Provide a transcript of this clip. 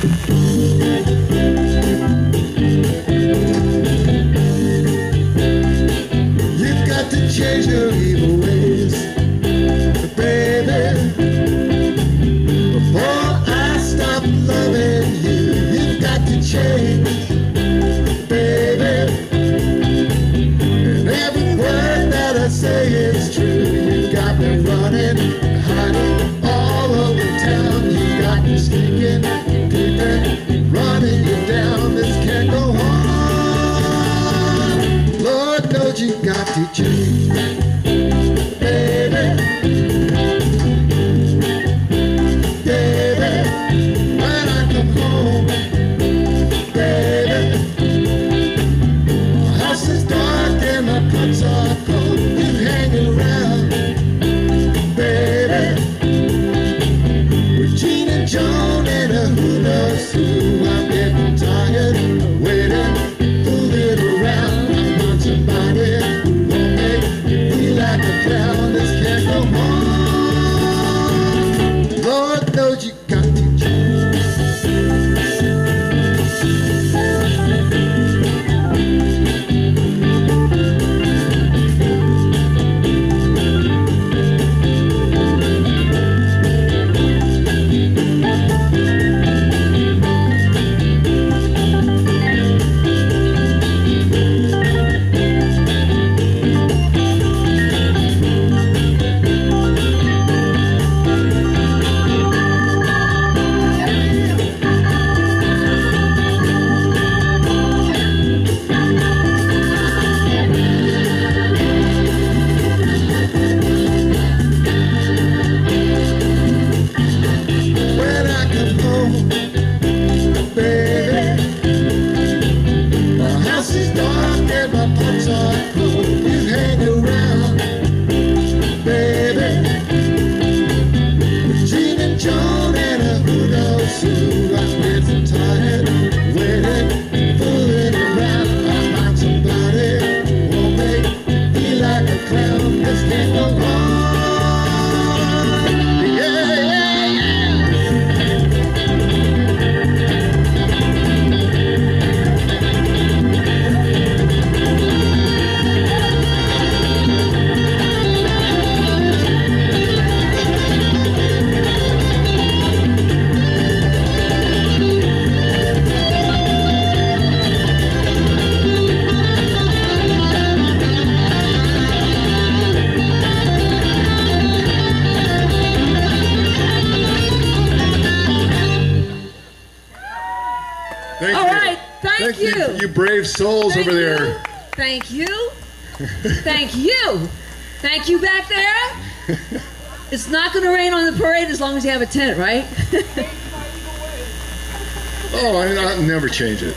You've got to change your Thank, Thank you. you. you. brave souls Thank over you. there. Thank you. Thank you. Thank you back there. it's not going to rain on the parade as long as you have a tent, right? oh, I, I'll never change it.